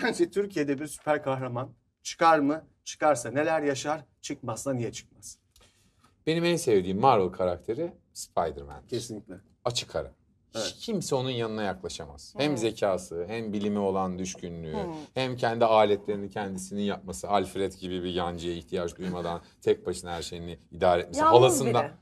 Sence Türkiye'de bir süper kahraman çıkar mı? Çıkarsa neler yaşar? Çıkmazsa niye çıkmaz? Benim en sevdiğim Marvel karakteri Spider-Man. Kesinlikle. Açık ara. Hiç Evet. kimse onun yanına yaklaşamaz. Hem zekası, hem bilimi olan düşkünlüğü, Hmm. hem kendi aletlerini kendisinin yapması, Alfred gibi bir yancıya ihtiyaç duymadan tek başına her şeyini idare etmesi. Yalnız halasından biri.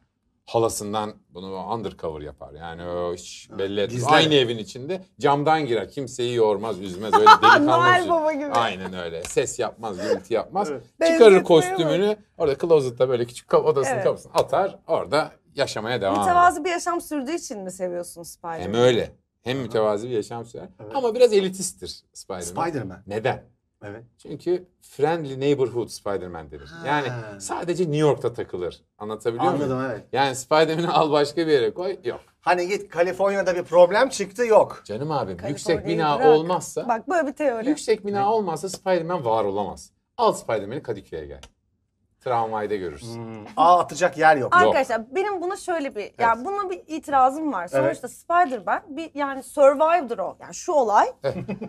Halasından bunu undercover yapar. Yani o hiç belli etmez. Gizler. Aynı evin içinde camdan girer. Kimseyi yormaz, üzmez. Öyle delikanlı. Noel şey. Baba gibi. Aynen öyle. Ses yapmaz, gürültü yapmaz. Evet. Çıkarır kostümünü. Orada closet'ta böyle küçük odasının Evet. kapısına atar. Orada yaşamaya devam eder. Mütevazı bir yaşam sürdüğü için mi seviyorsun Spider-Man? Hem öyle. Hem mütevazi bir yaşam sürer. Evet. Ama biraz elitisttir Spider-Man. Spider-Man. Neden? Evet. Çünkü friendly neighborhood Spider-Man denir. Ha. Yani sadece New York'ta takılır. Anlatabiliyor muyum? Anladım evet. Yani Spider-Man'i al başka bir yere koy. Yok. Hani git Kaliforniya'da bir problem çıktı yok. Canım abim yüksek bina bırak. olmazsa Bak böyle bir teori. yüksek bina olmazsa Spider-Man var olamaz. Al Spider-Man'i Kadıköy'e gel. Tramvayda görürsün. Hmm. Ağ atacak yer yok. Arkadaşlar benim buna şöyle bir yani buna bir itirazım var. Evet. Sonuçta Spider-Man bir yani survivor'dır o. Yani şu olay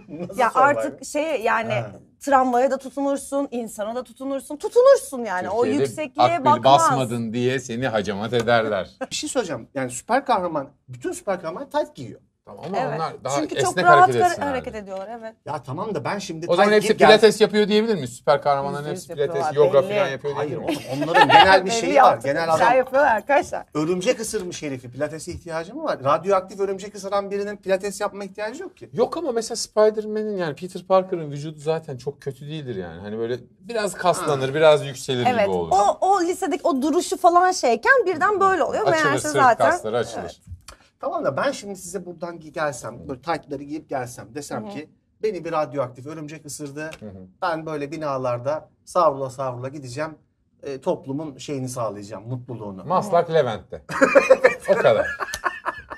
Nasıl ya survivor? artık şeye yani Ha. tramvaya da tutunursun, insana da tutunursun. Tutunursun yani o Türkiye'de yüksekliğe akbil bakmaz. basmadın diye seni hacamat ederler. Bir şey söyleyeceğim. Yani süper kahraman, bütün süper kahraman tayt giyiyor. Tamam ama Evet. onlar daha Çünkü esnek çok rahat hareket hareket, etsinler. hareket ediyorlar evet. Ya tamam da ben şimdi O zaman hepsi gel- pilates yapıyor diyebilir miyiz? Süper kahramanların hepsi pilates, yapıyorlar, yoga belli. falan yapıyor Hayır diyebilir miyiz? oğlum, onların genel bir şeyi var. Genel güzel adam yapıyorlar arkadaşlar. örümcek ısırmış herifi. Pilatese ihtiyacı mı var? Radyoaktif örümcek ısıran birinin pilates yapma ihtiyacı yok ki. Yok ama mesela Spider-Man'in yani Peter Parker'ın vücudu zaten çok kötü değildir yani. Hani böyle biraz kaslanır, biraz yükselir Evet gibi olur. o, o lisedeki o duruşu falan şeyken birden böyle oluyor. açılır, Meğerse sırt zaten kasları açılır. Evet. Tamam da ben şimdi size buradan gelsem, böyle taytları giyip gelsem desem ki beni bir radyoaktif örümcek ısırdı. Hı hı. Ben böyle binalarda savrula savrula gideceğim. e, toplumun şeyini sağlayacağım, mutluluğunu. Maslak Levent'te. o kadar.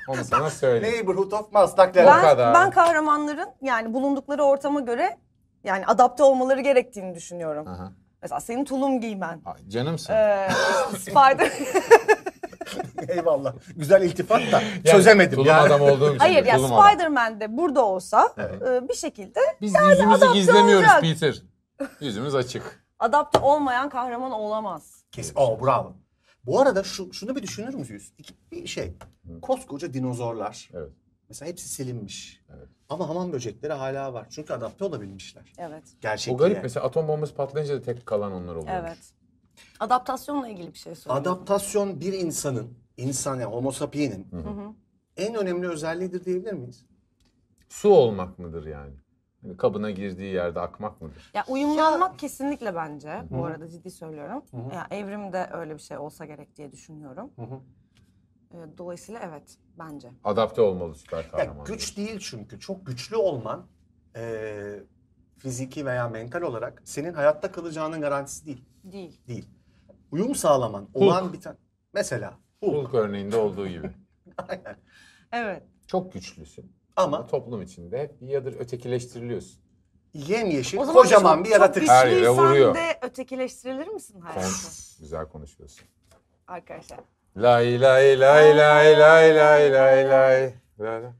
Onu sana söyleyeyim. Neighborhood of Maslak Levent. Ben, kadar. ben kahramanların yani bulundukları ortama göre yani adapte olmaları gerektiğini düşünüyorum. Aha. Mesela senin tulum giymen. Ay, Canımsın. Ee, Spider... Eyvallah. Güzel iltifat da Yani çözemedim tulum yani. adam olduğum için. Hayır de, ya tulum adam. Spider-Man de burada olsa e, bir şekilde Biz yüzümüzü gizlemiyoruz olacak. Peter. Yüzümüz açık. adapte olmayan kahraman olamaz. Kesin. Oh bravo. Bu arada şu, şunu bir düşünür müsünüz? İki- Bir şey. Koskoca dinozorlar. Evet. Mesela hepsi silinmiş. Evet. Ama hamam böcekleri hala var. Çünkü adapte olabilmişler. Evet. Gerçekliğe. O garip mesela atom bombası patlayınca da tek kalan onlar oluyor. Evet. Adaptasyonla ilgili bir şey söyleyeyim. Adaptasyon bir insanın, insan yani homo sapiens'in en önemli özelliğidir diyebilir miyiz? Su olmak mıdır yani? Hani kabına girdiği yerde akmak mıdır? Ya uyumlanmak kesinlikle bence. Bu arada ciddi söylüyorum. Ya evrimde öyle bir şey olsa gerek diye düşünüyorum. Ee, Dolayısıyla evet bence. Adapte olmalı süper Ya kahraman. güç değil çünkü. Çok güçlü olman eee, fiziki veya mental olarak senin hayatta kalacağının garantisi değil. Değil. Değil. Uyum sağlaman, olan biten. Mesela Hulk. Örneğinde olduğu gibi. Aynen. Evet. Çok güçlüsün. Ama Ama toplum içinde hep bir yadır ötekileştiriliyorsun. yemyeşil, kocaman çok, bir yaratık. Çok Her yere güçlüysen vuruyor. de ötekileştirilir misin hayatta? Kon- Güzel konuşuyorsun. Arkadaşlar. Lay lay lay lay lay lay lay. Lay lay.